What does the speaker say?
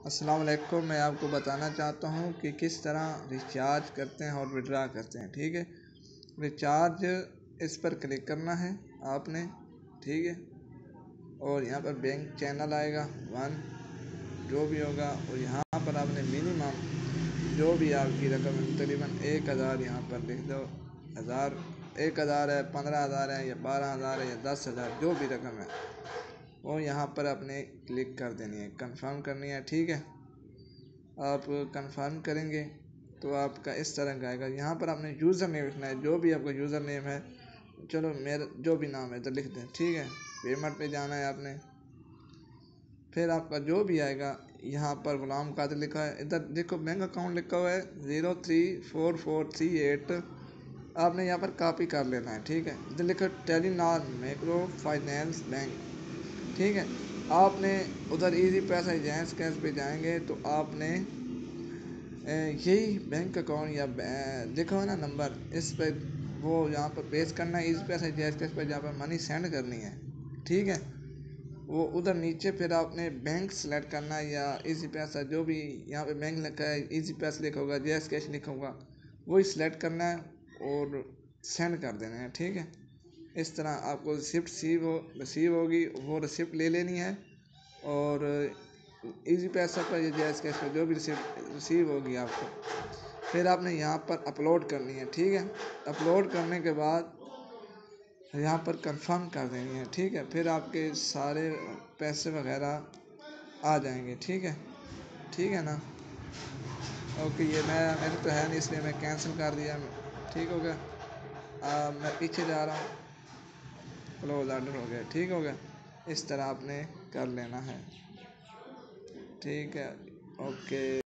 अस्सलाम वालेकुम मैं आपको बताना चाहता हूँ कि किस तरह रिचार्ज करते हैं और विड्रा करते हैं, ठीक है? रिचार्ज इस पर क्लिक करना है आपने, ठीक है? और यहाँ पर बैंक चैनल आएगा वन जो भी होगा, और यहाँ पर आपने मिनिमम जो भी आपकी रकम तकरीबन एक हज़ार यहाँ पर लिख दो। हज़ार, एक हज़ार है, पंद्रह हज़ार है, या बारह हज़ार है, या दस हज़ार, जो भी रकम है। वो यहाँ पर आपने क्लिक कर देनी है। कंफर्म करनी है, ठीक है? आप कंफर्म करेंगे तो आपका इस तरह का आएगा। यहाँ पर आपने यूज़र नेम लिखना है। जो भी आपका यूज़र नेम है, चलो मेरा, जो भी नाम है तो लिख दें, ठीक है? पेमेंट पे जाना है आपने। फिर आपका जो भी आएगा, यहाँ पर गुलाम कादिर लिखा है। इधर देखो बैंक अकाउंट लिखा हुआ है zero three four four three eight आपने यहाँ पर कॉपी कर लेना है, ठीक है? इधर लिखा टेलीनॉर माइक्रो फाइनेंस बैंक ठीक है? आपने उधर इजी पैसा एजेंस कैश पे जाएँगे तो आपने यही बैंक अकाउंट या देखा ना नंबर इस पर वो यहाँ पर पेश करना है इजी पैसा एजेंस कैश पे जहाँ पर मनी सेंड करनी है, ठीक है? वो उधर नीचे फिर आपने बैंक सेलेक्ट करना है या इजी पैसा जो भी यहाँ पे बैंक लिखा है इजी पैसा लिखा होगा जैस कैश लिखा होगा वही सिलेक्ट करना है और सेंड कर देना है, ठीक है? इस तरह आपको रिसिप्ट सीव हो रिसीव होगी, वो रिसिप्ट ले लेनी है और इजी पैसा पर या जैस कैश पर जो भी रिसिप्ट रिसीव होगी आपको। फिर आपने यहाँ पर अपलोड करनी है, ठीक है? अपलोड करने के बाद यहाँ पर कंफर्म कर देनी है, ठीक है? फिर आपके सारे पैसे वगैरह आ जाएँगे, ठीक है? ठीक है ना? ओके, ये मैं मेरे तो है नहीं इसलिए मैं कैंसिल कर दिया। ठीक हो गया? मैं पीछे जा रहा हूँ। क्लोज आर्डर हो गया। ठीक हो गया? इस तरह आपने कर लेना है। ठीक है, ओके।